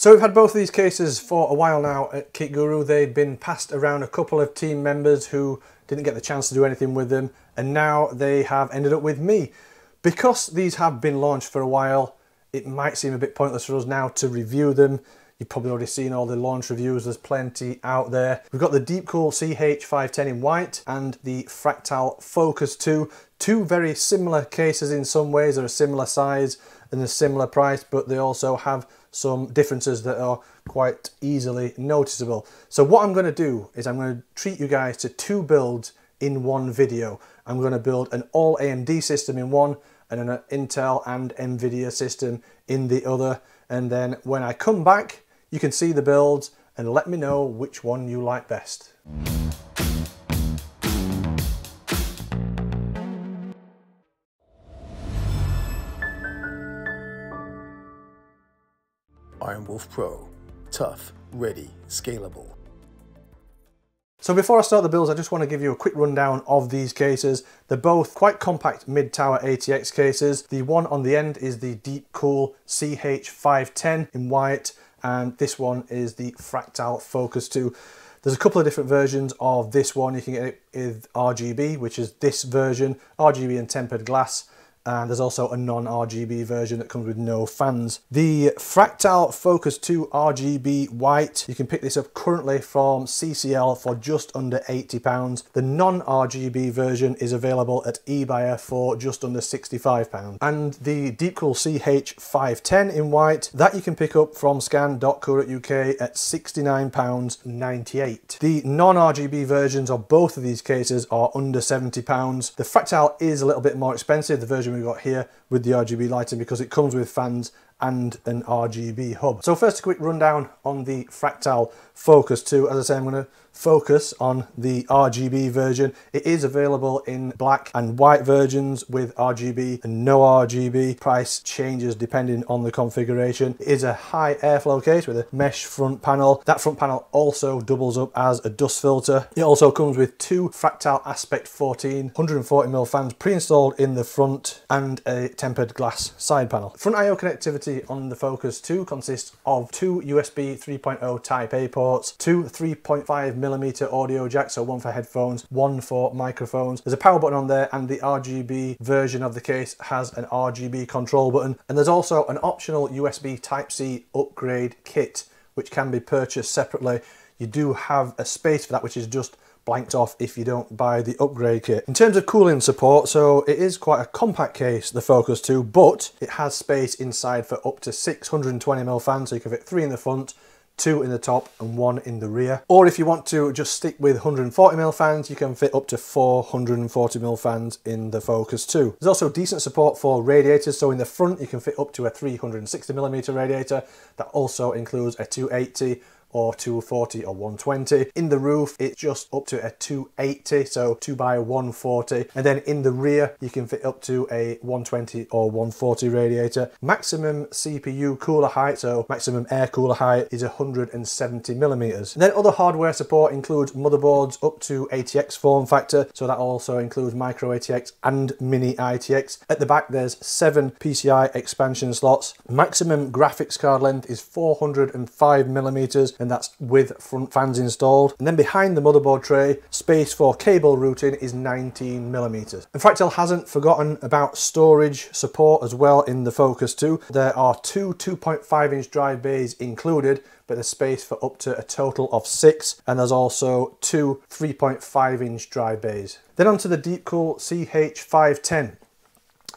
So we've had both of these cases for a while now at KitGuru. They've been passed around a couple of team members who didn't get the chance to do anything with them and now they have ended up with me. Because these have been launched for a while, it might seem a bit pointless for us now to review them. You've probably already seen all the launch reviews, there's plenty out there. We've got the Deepcool CH510 in white and the Fractal Focus 2. Two very similar cases in some ways, they're a similar size and a similar price, but they also have some differences that are quite easily noticeable. So what I'm going to do is I'm going to treat you guys to two builds in one video. I'm going to build an all AMD system in one and an Intel and Nvidia system in the other. And then when I come back, you can see the builds and let me know which one you like best. Wolf Pro. Tough, ready, scalable. So before I start the builds, I just want to give you a quick rundown of these cases. They're both quite compact mid-tower ATX cases. The one on the end is the Deepcool CH510 in white, and this one is the Fractal Focus 2. There's a couple of different versions of this one. You can get it with RGB, which is this version, RGB and tempered glass and there's also a non-RGB version that comes with no fans. The Fractal Focus 2 RGB White, you can pick this up currently from CCL for just under £80. The non-RGB version is available at eBuyer for just under £65. And the Deepcool CH510 in white, that you can pick up from scan.co.uk at £69.98. The non-RGB versions of both of these cases are under £70. The Fractal is a little bit more expensive, the version version we've got here with the RGB lighting because it comes with fans and an RGB hub. So first a quick rundown on the Fractal Focus 2. As I say, I'm going to focus on the RGB version. It is available in black and white versions with RGB and no RGB. Price changes depending on the configuration. It is a high airflow case with a mesh front panel. That front panel also doubles up as a dust filter. It also comes with two Fractal Aspect 14 140mm fans pre-installed in the front and a tempered glass side panel. Front I.O. connectivity on the Focus 2 consists of two USB 3.0 Type A ports, two 3.5mm millimeter audio jack, so one for headphones, one for microphones. There's a power button on there and the RGB version of the case has an RGB control button. And there's also an optional USB Type-C upgrade kit, which can be purchased separately. You do have a space for that, which is just blanked off if you don't buy the upgrade kit. In terms of cooling support, so it is quite a compact case, the Focus 2, but it has space inside for up to 620mm fans, so you can fit three in the front, two in the top and one in the rear. Or if you want to just stick with 140mm fans, you can fit up to 440mm fans in the Focus 2. There's also decent support for radiators, so in the front you can fit up to a 360mm radiator. That also includes a 280 or 240 or 120. In the roof, it's just up to a 280, so 2 by 140. And then in the rear, you can fit up to a 120 or 140 radiator. Maximum CPU cooler height, so maximum air cooler height is 170 millimeters. And then other hardware support includes motherboards up to ATX form factor, so that also includes micro ATX and mini ITX. At the back, there's seven PCI expansion slots. Maximum graphics card length is 405 millimeters and that's with front fans installed. And then behind the motherboard tray, space for cable routing is 19 millimeters. And Fractal hasn't forgotten about storage support as well in the Focus 2. There are two 2.5 inch drive bays included, but there's space for up to a total of six, and there's also two 3.5 inch drive bays. Then onto the Deepcool CH510.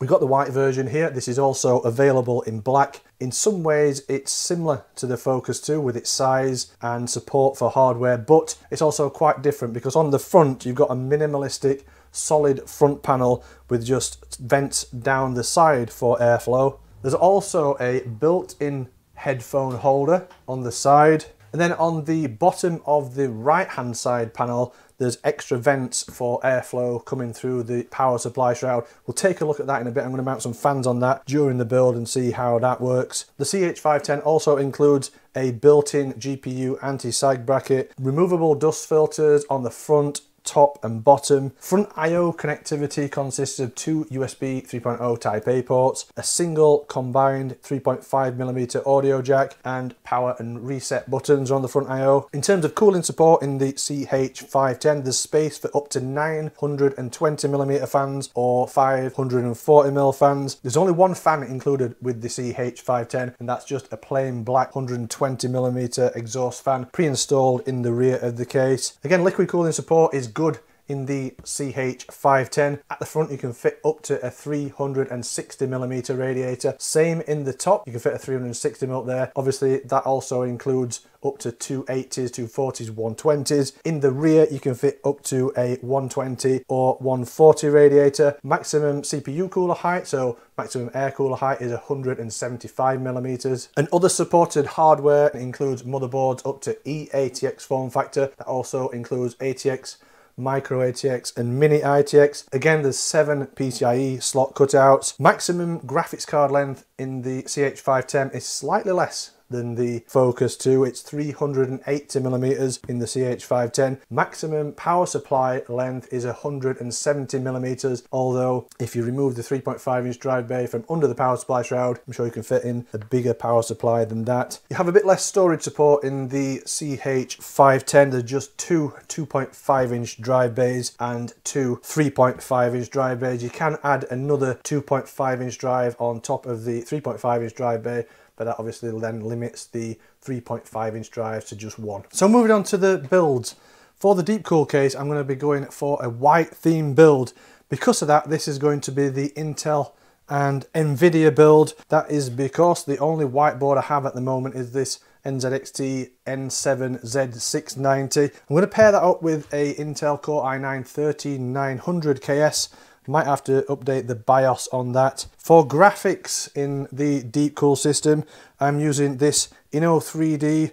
We've got the white version here. This is also available in black. In some ways, it's similar to the Focus 2 with its size and support for hardware, but it's also quite different because on the front, you've got a minimalistic solid front panel with just vents down the side for airflow. There's also a built-in headphone holder on the side. And then on the bottom of the right hand side panel, there's extra vents for airflow coming through the power supply shroud. We'll take a look at that in a bit. I'm going to mount some fans on that during the build and see how that works. The CH510 also includes a built-in GPU anti-sag bracket, removable dust filters on the front, top and bottom. Front I.O. connectivity consists of two USB 3.0 Type A ports, a single combined 3.5mm audio jack, and power and reset buttons on the front I.O. In terms of cooling support in the CH510, there's space for up to 920mm fans or 540mm fans. There's only one fan included with the CH510, and that's just a plain black 120mm exhaust fan pre-installed in the rear of the case. Again, liquid cooling support is good in the CH510. At the front you can fit up to a 360mm radiator. Same in the top, you can fit a 360mm there. Obviously that also includes up to 280s, 240s, 120s. In the rear you can fit up to a 120 or 140 radiator. Maximum CPU cooler height, so maximum air cooler height is 175 millimeters. And other supported hardware includes motherboards up to eATX form factor. That also includes ATX micro ATX and mini ITX. Again, there's seven PCIe slot cutouts. Maximum graphics card length in the CH510 is slightly less than the Focus 2. It's 380 millimeters in the CH510. Maximum power supply length is 170 millimeters, although if you remove the 3.5 inch drive bay from under the power supply shroud, I'm sure you can fit in a bigger power supply than that. You have a bit less storage support in the CH510. There's just two 2.5 inch drive bays and two 3.5 inch drive bays. You can add another 2.5 inch drive on top of the 3.5 inch drive bay but that obviously then limits the 3.5 inch drive to just one. So moving on to the builds. For the Deepcool case, I'm going to be going for a white theme build. Because of that, this is going to be the Intel and Nvidia build. That is because the only whiteboard I have at the moment is this NZXT N7Z690. I'm going to pair that up with a Intel Core i9-13900KS might have to update the BIOS on that. For graphics in the Deepcool system, I'm using this Inno3D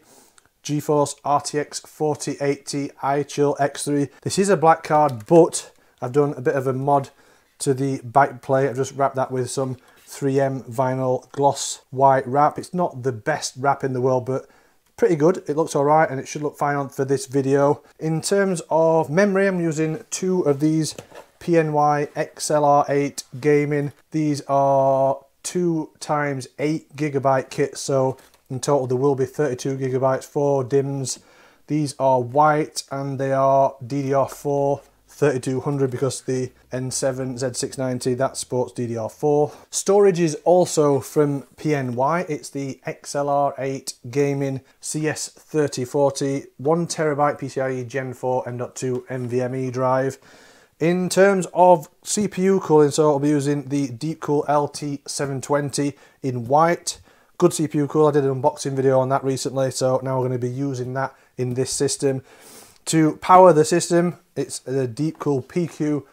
GeForce RTX 4080 iChill X3. This is a black card, but I've done a bit of a mod to the back plate. I've just wrapped that with some 3M vinyl gloss white wrap. It's not the best wrap in the world, but pretty good. It looks all right and it should look fine for this video. In terms of memory, I'm using two of these PNY XLR8 Gaming. These are two times eight gigabyte kits, so in total there will be 32 gigabytes, four DIMMs. These are white and they are DDR4 3200 because the N7 Z690 that sports DDR4. Storage is also from PNY. It's the XLR8 Gaming CS3040 one terabyte PCIe Gen 4 M.2 NVMe drive. In terms of CPU cooling, so I'll be using the Deepcool LT720 in white. Good CPU cool, I did an unboxing video on that recently, so now we're going to be using that in this system. To power the system, it's a Deepcool PQ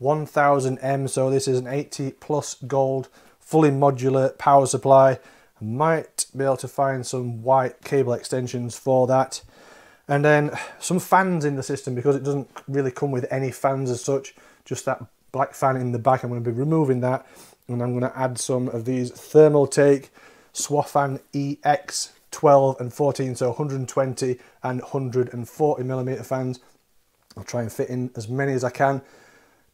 1000M, so this is an 80 plus gold, fully modular power supply. Might be able to find some white cable extensions for that and then some fans in the system because it doesn't really come with any fans as such just that black fan in the back I'm going to be removing that. And I'm going to add some of these Thermaltake Swafan EX 12 and 14 so 120 and 140 millimeter fans. I'll try and fit in as many as I can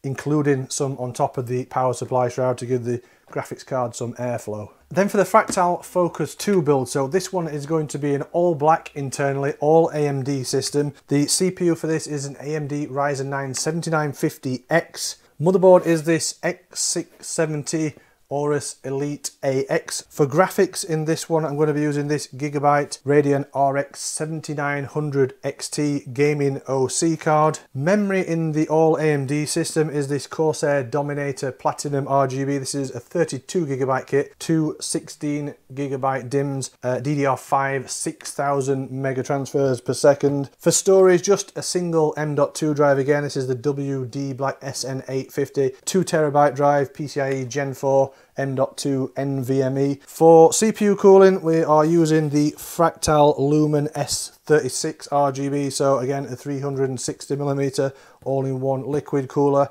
including some on top of the power supply shroud to give the graphics card some airflow. Then for the Fractal Focus 2 build, so this one is going to be an all black internally, all AMD system. The CPU for this is an AMD Ryzen 9 7950X. Motherboard is this X670 Aorus Elite AX. For graphics in this one, I'm going to be using this Gigabyte Radeon RX 7900 XT Gaming OC card. Memory in the all AMD system is this Corsair Dominator Platinum RGB. This is a 32 gigabyte kit, two 16 gigabyte DIMMs, uh, DDR5 6000 mega transfers per second. For storage, just a single M.2 drive again. This is the WD Black SN850, two terabyte drive, PCIe Gen 4, M.2 NVMe. For CPU cooling, we are using the Fractal Lumen S36 RGB, so again a 360 millimeter all-in-one liquid cooler.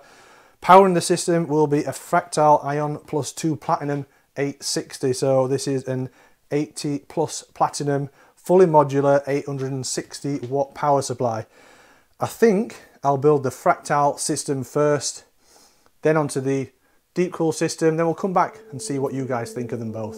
Powering the system will be a Fractal Ion Plus 2 Platinum 860, so this is an 80 plus platinum, fully modular 860 watt power supply. I think I'll build the Fractal system first, then onto the Deepcool system, then we'll come back and see what you guys think of them both.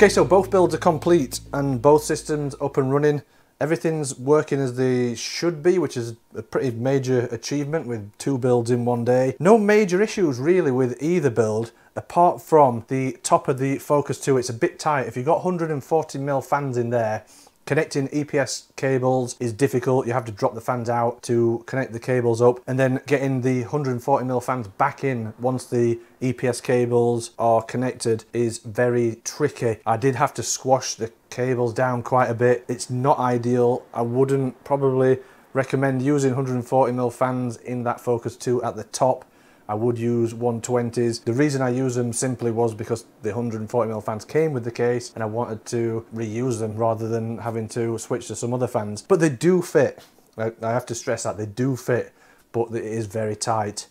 Okay, so both builds are complete and both systems up and running. Everything's working as they should be, which is a pretty major achievement with two builds in one day. No major issues really with either build, apart from the top of the Focus 2. It's a bit tight. If you've got 140mm fans in there, Connecting EPS cables is difficult. You have to drop the fans out to connect the cables up and then getting the 140mm fans back in once the EPS cables are connected is very tricky. I did have to squash the cables down quite a bit. It's not ideal. I wouldn't probably recommend using 140mm fans in that Focus 2 at the top I would use 120s. The reason I use them simply was because the 140mm fans came with the case and I wanted to reuse them rather than having to switch to some other fans. But they do fit. I have to stress that they do fit, but it is very tight.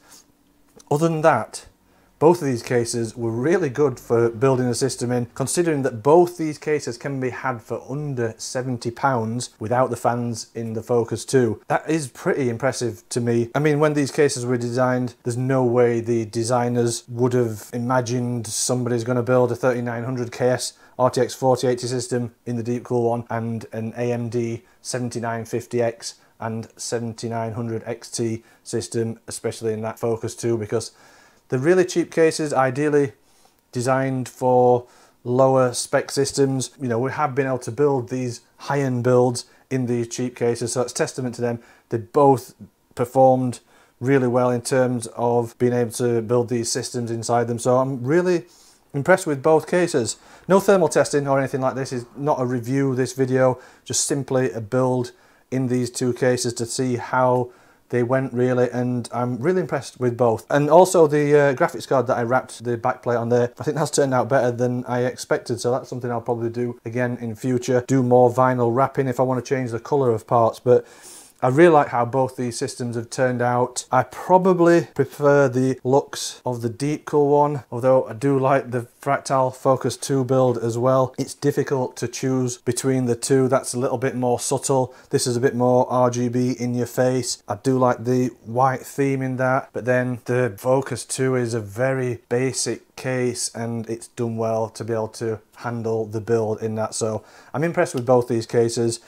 Other than that, both of these cases were really good for building a system in, considering that both these cases can be had for under £70 without the fans in the Focus 2. That is pretty impressive to me. I mean, when these cases were designed, there's no way the designers would have imagined somebody's going to build a 3900 KS RTX 4080 system in the Deep Deepcool one and an AMD 7950X and 7900 XT system, especially in that Focus 2, because the really cheap cases, ideally designed for lower spec systems, you know, we have been able to build these high-end builds in these cheap cases, so it's testament to them. They both performed really well in terms of being able to build these systems inside them. So I'm really impressed with both cases. No thermal testing or anything like this is not a review this video, just simply a build in these two cases to see how they went really and I'm really impressed with both. And also the uh, graphics card that I wrapped the backplate on there I think that's turned out better than I expected so that's something I'll probably do again in future. Do more vinyl wrapping if I want to change the color of parts but I really like how both these systems have turned out. I probably prefer the looks of the Deepcool one, although I do like the Fractal Focus 2 build as well. It's difficult to choose between the two. That's a little bit more subtle. This is a bit more RGB in your face. I do like the white theme in that, but then the Focus 2 is a very basic case and it's done well to be able to handle the build in that. So I'm impressed with both these cases.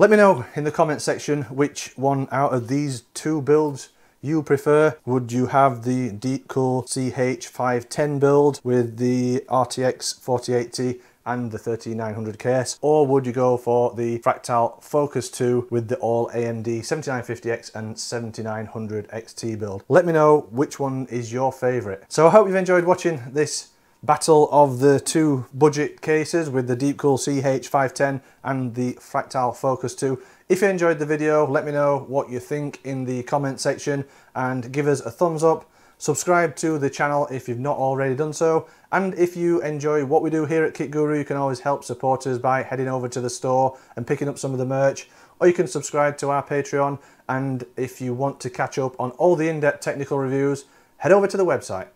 Let me know in the comment section which one out of these two builds you prefer. Would you have the Deepcool CH510 build with the RTX 4080 and the 13900KS or would you go for the Fractal Focus 2 with the all AMD 7950X and 7900 XT build? Let me know which one is your favourite. So I hope you've enjoyed watching this battle of the two budget cases with the Deepcool CH510 and the Fractal Focus 2. If you enjoyed the video, let me know what you think in the comment section and give us a thumbs up. Subscribe to the channel if you've not already done so. And if you enjoy what we do here at KitGuru, you can always help support us by heading over to the store and picking up some of the merch. Or you can subscribe to our Patreon. And if you want to catch up on all the in-depth technical reviews, head over to the website